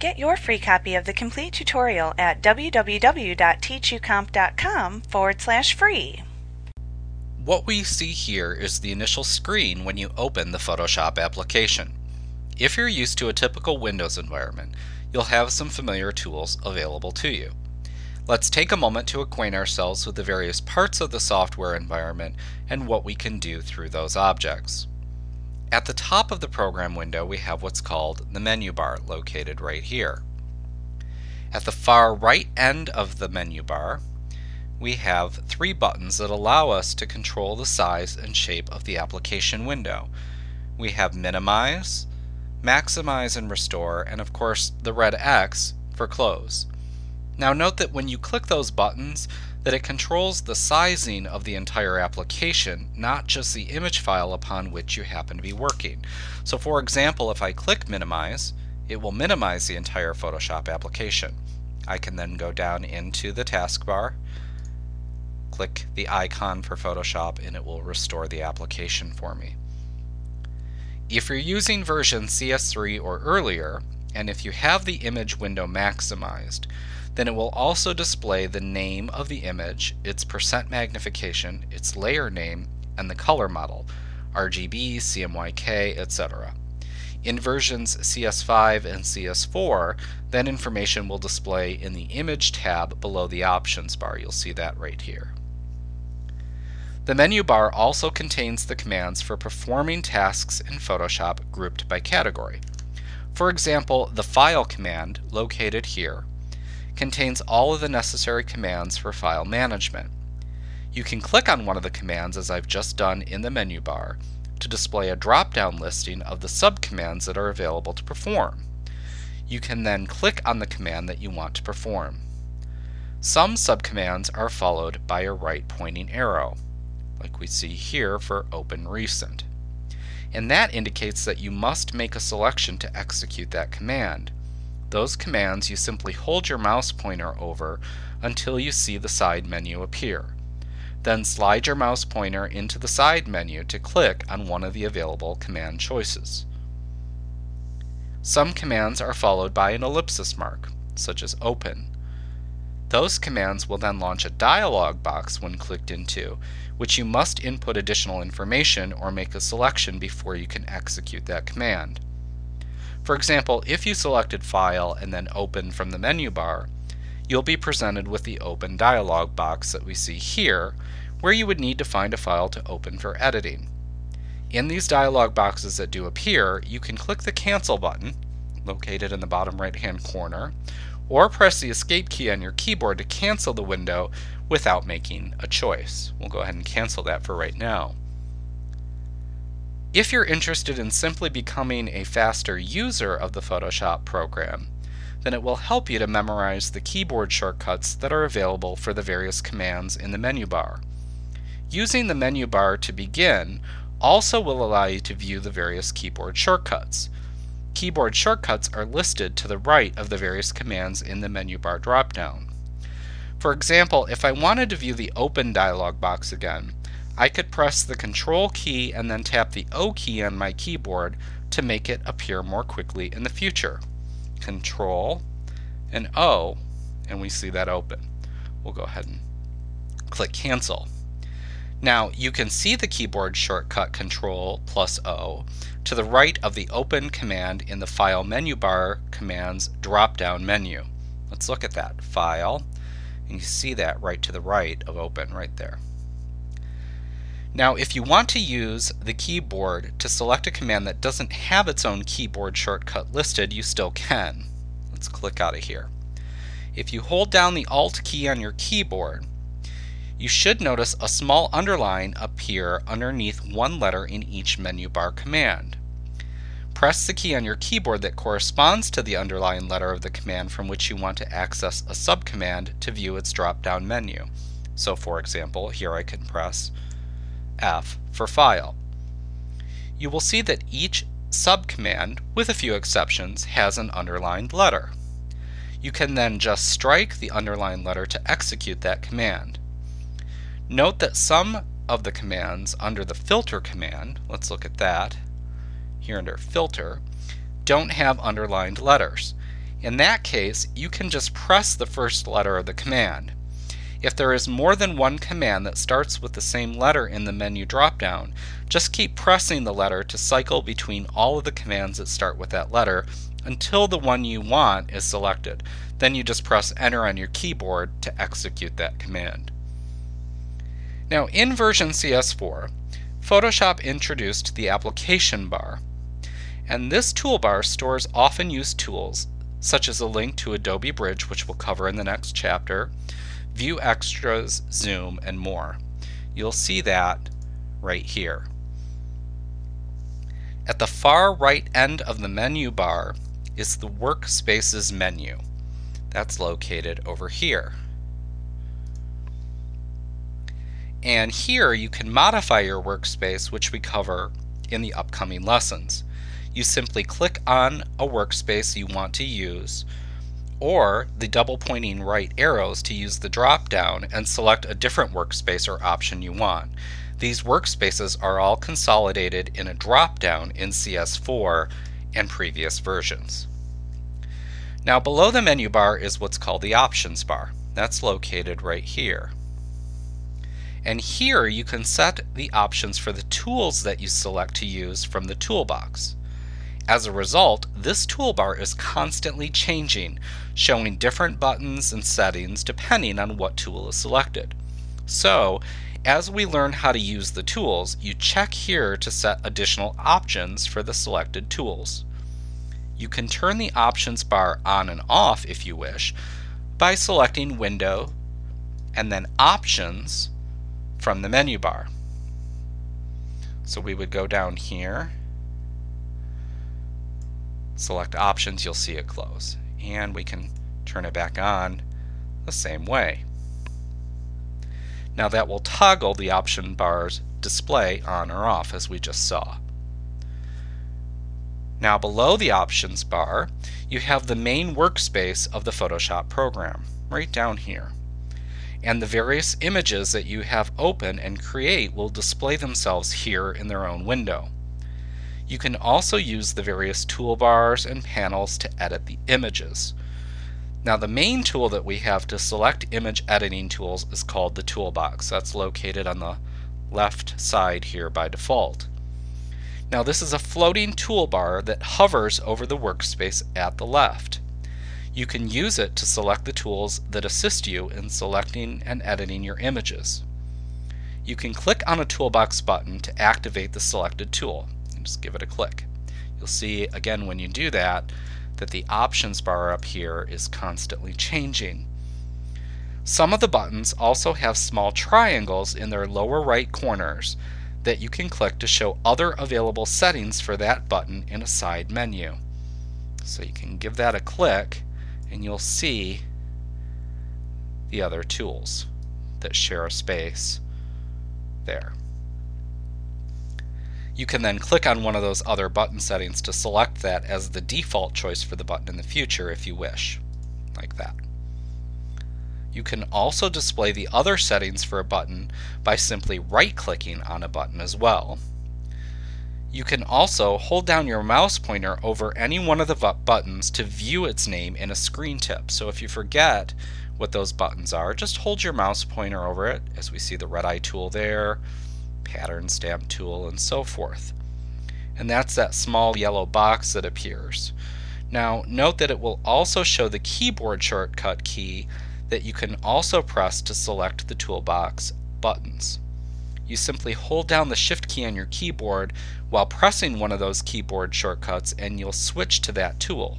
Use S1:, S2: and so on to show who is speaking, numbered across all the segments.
S1: Get your free copy of the complete tutorial at www.teachucomp.com forward slash free.
S2: What we see here is the initial screen when you open the Photoshop application. If you're used to a typical Windows environment, you'll have some familiar tools available to you. Let's take a moment to acquaint ourselves with the various parts of the software environment and what we can do through those objects. At the top of the program window we have what's called the menu bar located right here. At the far right end of the menu bar we have three buttons that allow us to control the size and shape of the application window. We have minimize, maximize and restore, and of course the red X for close. Now note that when you click those buttons, that it controls the sizing of the entire application, not just the image file upon which you happen to be working. So for example, if I click minimize, it will minimize the entire Photoshop application. I can then go down into the taskbar, click the icon for Photoshop, and it will restore the application for me. If you're using version CS3 or earlier, and if you have the image window maximized, then it will also display the name of the image, its percent magnification, its layer name, and the color model, RGB, CMYK, etc. In versions CS5 and CS4, that information will display in the Image tab below the Options bar. You'll see that right here. The menu bar also contains the commands for performing tasks in Photoshop grouped by category. For example, the File command, located here, contains all of the necessary commands for file management. You can click on one of the commands as I've just done in the menu bar to display a drop-down listing of the subcommands that are available to perform. You can then click on the command that you want to perform. Some subcommands are followed by a right pointing arrow, like we see here for Open Recent. And that indicates that you must make a selection to execute that command. Those commands you simply hold your mouse pointer over until you see the side menu appear. Then slide your mouse pointer into the side menu to click on one of the available command choices. Some commands are followed by an ellipsis mark, such as open. Those commands will then launch a dialog box when clicked into, which you must input additional information or make a selection before you can execute that command. For example, if you selected File and then Open from the menu bar, you'll be presented with the Open dialog box that we see here, where you would need to find a file to open for editing. In these dialog boxes that do appear, you can click the Cancel button, located in the bottom right hand corner, or press the Escape key on your keyboard to cancel the window without making a choice. We'll go ahead and cancel that for right now. If you're interested in simply becoming a faster user of the Photoshop program, then it will help you to memorize the keyboard shortcuts that are available for the various commands in the menu bar. Using the menu bar to begin also will allow you to view the various keyboard shortcuts. Keyboard shortcuts are listed to the right of the various commands in the menu bar dropdown. For example, if I wanted to view the Open dialog box again, I could press the Control key and then tap the O key on my keyboard to make it appear more quickly in the future. Control and O, and we see that open. We'll go ahead and click Cancel. Now you can see the keyboard shortcut Control plus O to the right of the Open command in the File menu bar commands drop-down menu. Let's look at that. File, and you see that right to the right of Open right there. Now if you want to use the keyboard to select a command that doesn't have its own keyboard shortcut listed, you still can. Let's click out of here. If you hold down the Alt key on your keyboard, you should notice a small underline appear underneath one letter in each menu bar command. Press the key on your keyboard that corresponds to the underlined letter of the command from which you want to access a subcommand to view its drop-down menu. So for example, here I can press F for file. You will see that each subcommand, with a few exceptions, has an underlined letter. You can then just strike the underlined letter to execute that command. Note that some of the commands under the filter command, let's look at that, here under filter, don't have underlined letters. In that case, you can just press the first letter of the command. If there is more than one command that starts with the same letter in the menu dropdown, just keep pressing the letter to cycle between all of the commands that start with that letter until the one you want is selected. Then you just press enter on your keyboard to execute that command. Now in version CS4, Photoshop introduced the application bar. And this toolbar stores often used tools such as a link to Adobe Bridge, which we'll cover in the next chapter, View Extras, Zoom, and more. You'll see that right here. At the far right end of the menu bar is the Workspaces menu. That's located over here. And here you can modify your workspace, which we cover in the upcoming lessons. You simply click on a workspace you want to use, or the double pointing right arrows to use the drop down and select a different workspace or option you want. These workspaces are all consolidated in a drop down in CS4 and previous versions. Now below the menu bar is what's called the options bar. That's located right here. And here you can set the options for the tools that you select to use from the toolbox. As a result, this toolbar is constantly changing, showing different buttons and settings depending on what tool is selected. So, as we learn how to use the tools, you check here to set additional options for the selected tools. You can turn the options bar on and off if you wish by selecting Window and then Options from the menu bar. So we would go down here, select options, you'll see it close. And we can turn it back on the same way. Now that will toggle the option bar's display on or off as we just saw. Now below the options bar, you have the main workspace of the Photoshop program, right down here and the various images that you have open and create will display themselves here in their own window. You can also use the various toolbars and panels to edit the images. Now the main tool that we have to select image editing tools is called the toolbox. That's located on the left side here by default. Now this is a floating toolbar that hovers over the workspace at the left. You can use it to select the tools that assist you in selecting and editing your images. You can click on a toolbox button to activate the selected tool just give it a click. You'll see again when you do that that the options bar up here is constantly changing. Some of the buttons also have small triangles in their lower right corners that you can click to show other available settings for that button in a side menu. So you can give that a click and you'll see the other tools that share a space there. You can then click on one of those other button settings to select that as the default choice for the button in the future if you wish, like that. You can also display the other settings for a button by simply right-clicking on a button as well. You can also hold down your mouse pointer over any one of the buttons to view its name in a screen tip. So if you forget what those buttons are, just hold your mouse pointer over it, as we see the red eye tool there, pattern stamp tool, and so forth. And that's that small yellow box that appears. Now note that it will also show the keyboard shortcut key that you can also press to select the toolbox buttons you simply hold down the shift key on your keyboard while pressing one of those keyboard shortcuts and you'll switch to that tool.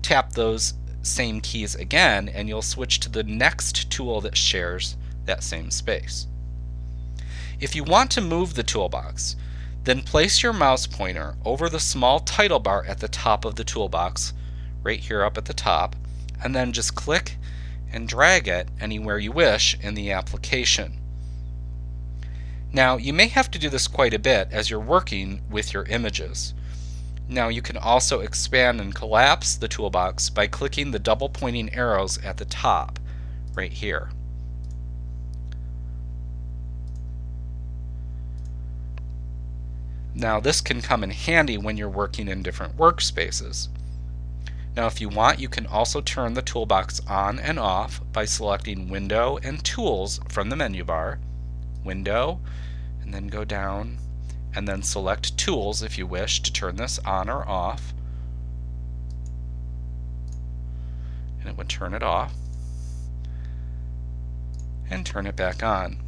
S2: Tap those same keys again and you'll switch to the next tool that shares that same space. If you want to move the toolbox, then place your mouse pointer over the small title bar at the top of the toolbox, right here up at the top, and then just click and drag it anywhere you wish in the application. Now you may have to do this quite a bit as you're working with your images. Now you can also expand and collapse the toolbox by clicking the double pointing arrows at the top right here. Now this can come in handy when you're working in different workspaces. Now if you want, you can also turn the toolbox on and off by selecting Window and Tools from the menu bar. Window, and then go down, and then select Tools if you wish to turn this on or off. And it would turn it off. And turn it back on.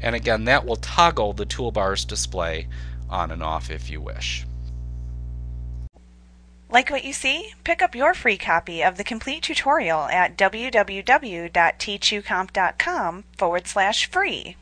S2: And again, that will toggle the toolbar's display on and off if you wish.
S1: Like what you see? Pick up your free copy of the complete tutorial at www.teachucomp.com forward slash free.